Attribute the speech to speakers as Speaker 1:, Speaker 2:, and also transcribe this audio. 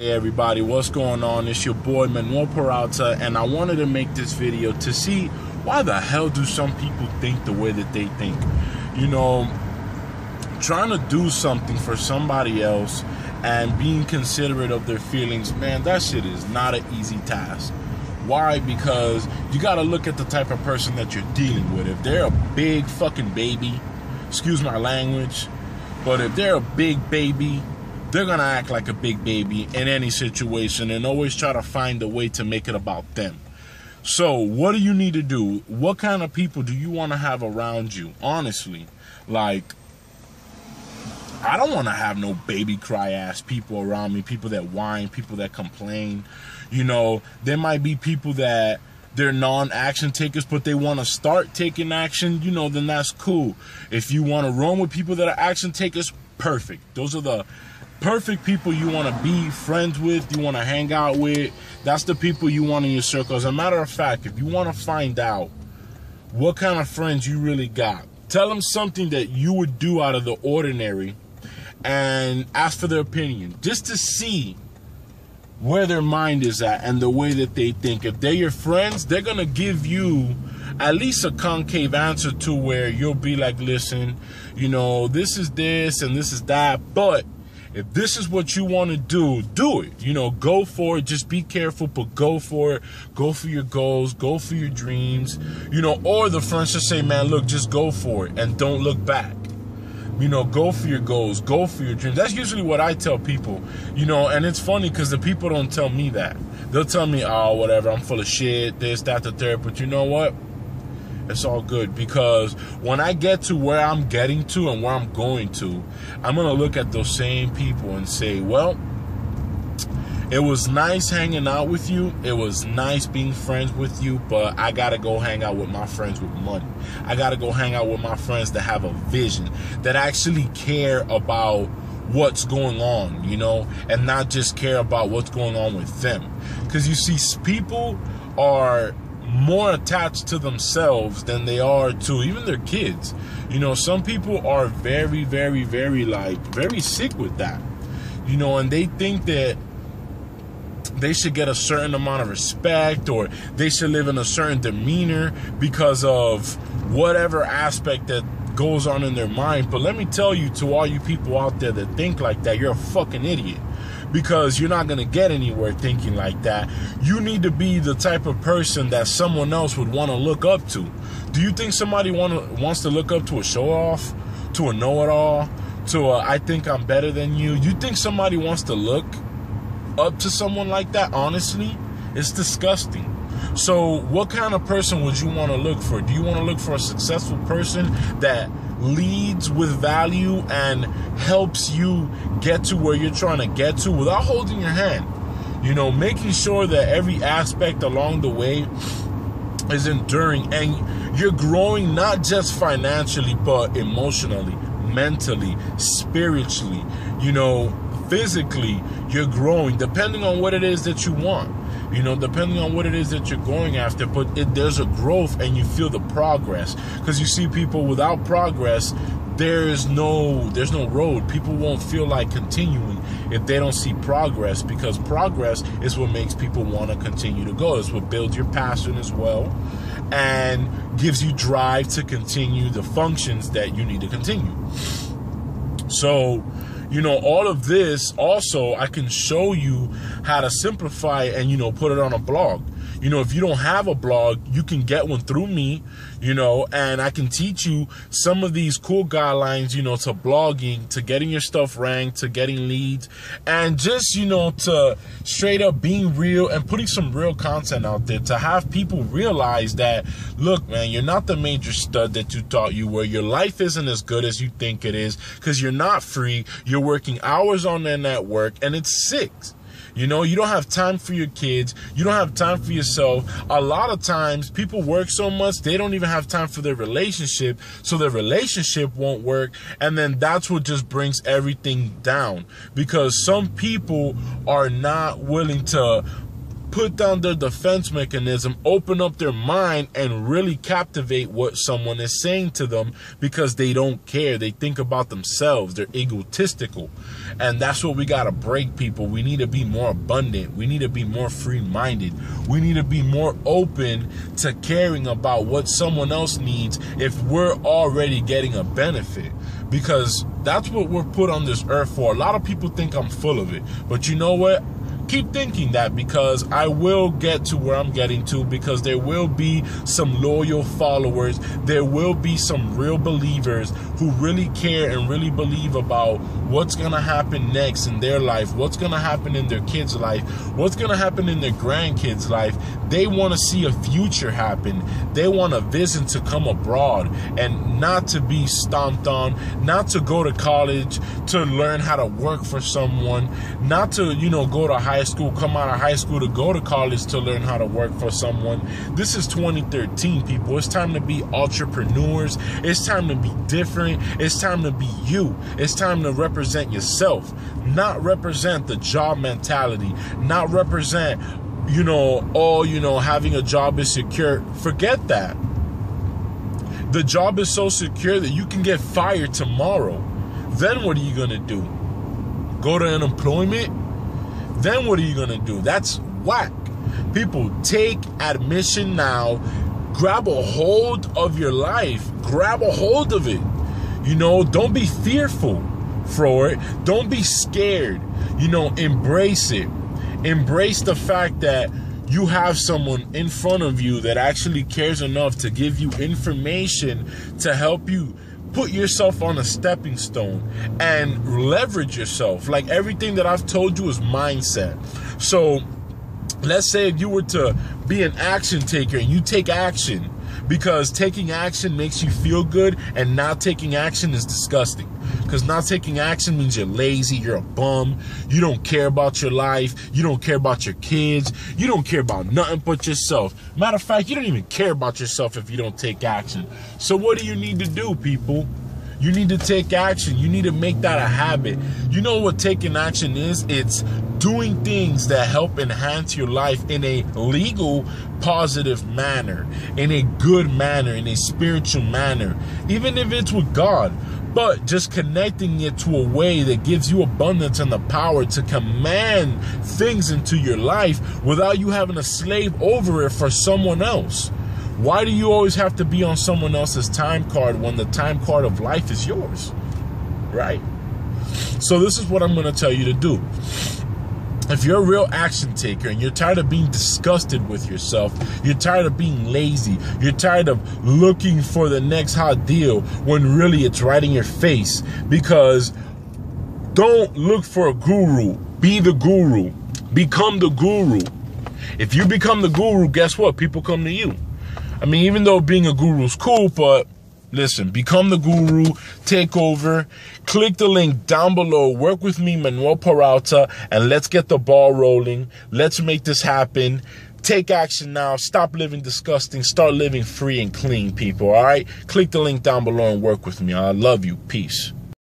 Speaker 1: Hey everybody, what's going on? It's your boy Manuel Peralta, and I wanted to make this video to see why the hell do some people think the way that they think. You know, trying to do something for somebody else and being considerate of their feelings, man, that shit is not an easy task. Why? Because you gotta look at the type of person that you're dealing with. If they're a big fucking baby, excuse my language, but if they're a big baby, they're gonna act like a big baby in any situation and always try to find a way to make it about them. So, what do you need to do? What kind of people do you want to have around you? Honestly, like, I don't want to have no baby cry ass people around me, people that whine, people that complain. You know, there might be people that they're non-action takers but they want to start taking action you know then that's cool if you want to roam with people that are action takers perfect those are the perfect people you want to be friends with, you want to hang out with. That's the people you want in your circle. As a matter of fact, if you want to find out what kind of friends you really got, tell them something that you would do out of the ordinary and ask for their opinion just to see where their mind is at and the way that they think. If they're your friends, they're going to give you at least a concave answer to where you'll be like, listen, you know, this is this and this is that, but if this is what you want to do, do it. You know, go for it. Just be careful, but go for it. Go for your goals. Go for your dreams. You know, or the friends just say, man, look, just go for it and don't look back. You know, go for your goals, go for your dreams. That's usually what I tell people. You know, and it's funny because the people don't tell me that. They'll tell me, oh, whatever, I'm full of shit, this, that, the third. But you know what? It's all good because when I get to where I'm getting to and where I'm going to, I'm going to look at those same people and say, well, it was nice hanging out with you. It was nice being friends with you, but I got to go hang out with my friends with money. I got to go hang out with my friends that have a vision, that actually care about what's going on, you know, and not just care about what's going on with them. Because you see, people are more attached to themselves than they are to even their kids. You know, some people are very, very, very like very sick with that. You know, and they think that they should get a certain amount of respect or they should live in a certain demeanor because of whatever aspect that goes on in their mind. But let me tell you to all you people out there that think like that, you're a fucking idiot because you're not going to get anywhere thinking like that. You need to be the type of person that someone else would want to look up to. Do you think somebody want wants to look up to a show off, to a know it all, to a I think I'm better than you? You think somebody wants to look up to someone like that? Honestly, it's disgusting. So, what kind of person would you want to look for? Do you want to look for a successful person that leads with value and helps you get to where you're trying to get to without holding your hand. You know, making sure that every aspect along the way is enduring and you're growing not just financially, but emotionally, mentally, spiritually, you know, physically, you're growing depending on what it is that you want you know, depending on what it is that you're going after. But it, there's a growth and you feel the progress because you see people without progress. There's no there's no road. People won't feel like continuing if they don't see progress because progress is what makes people want to continue to go. It's what builds your passion as well and gives you drive to continue the functions that you need to continue. So, you know, all of this also I can show you how to simplify and, you know, put it on a blog. You know, if you don't have a blog, you can get one through me, you know, and I can teach you some of these cool guidelines, you know, to blogging, to getting your stuff ranked, to getting leads, and just, you know, to straight up being real and putting some real content out there to have people realize that, look, man, you're not the major stud that you thought you were. Your life isn't as good as you think it is because you're not free. You're working hours on their network and it's six. You know, you don't have time for your kids. You don't have time for yourself. A lot of times, people work so much, they don't even have time for their relationship. So their relationship won't work. And then that's what just brings everything down because some people are not willing to put down their defense mechanism, open up their mind, and really captivate what someone is saying to them because they don't care. They think about themselves, they're egotistical. And that's what we got to break, people. We need to be more abundant, we need to be more free minded, we need to be more open to caring about what someone else needs if we're already getting a benefit because that's what we're put on this earth for. A lot of people think I'm full of it, but you know what? Keep thinking that because I will get to where I'm getting to because there will be some loyal followers. There will be some real believers who really care and really believe about what's going to happen next in their life, what's going to happen in their kids' life, what's going to happen in their grandkids' life. They want to see a future happen. They want a vision to come abroad and not to be stomped on, not to go to college to learn how to work for someone, not to, you know, go to high high school, come out of high school to go to college to learn how to work for someone. This is 2013, people. It's time to be entrepreneurs. It's time to be different. It's time to be you. It's time to represent yourself, not represent the job mentality, not represent, you know, all, you know, having a job is secure. Forget that. The job is so secure that you can get fired tomorrow. Then what are you going to do? Go to unemployment? Then what are you gonna do? That's whack. People take admission now, grab a hold of your life, grab a hold of it. You know, don't be fearful for it, don't be scared. You know, embrace it. Embrace the fact that you have someone in front of you that actually cares enough to give you information to help you put yourself on a stepping stone and leverage yourself. Like everything that I've told you is mindset. So let's say if you were to be an action taker and you take action because taking action makes you feel good and not taking action is disgusting. Because not taking action means you're lazy you're a bum you don't care about your life you don't care about your kids you don't care about nothing but yourself. Matter of fact you don't even care about yourself if you don't take action. So what do you need to do people you need to take action. You need to make that a habit. You know what taking action is? It's doing things that help enhance your life in a legal, positive manner, in a good manner, in a spiritual manner, even if it's with God but just connecting it to a way that gives you abundance and the power to command things into your life without you having to slave over it for someone else. Why do you always have to be on someone else's time card when the time card of life is yours? Right? So, this is what I'm going to tell you to do. If you're a real action taker and you're tired of being disgusted with yourself, you're tired of being lazy, you're tired of looking for the next hot deal when really it's right in your face, because don't look for a guru, be the guru, become the guru. If you become the guru, guess what? People come to you. I mean, even though being a guru is cool, but listen, become the guru, take over. Click the link down below. Work with me, Manuel Peralta, and let's get the ball rolling. Let's make this happen. Take action now. Stop living disgusting. Start living free and clean, people. All right? Click the link down below and work with me. I love you. Peace.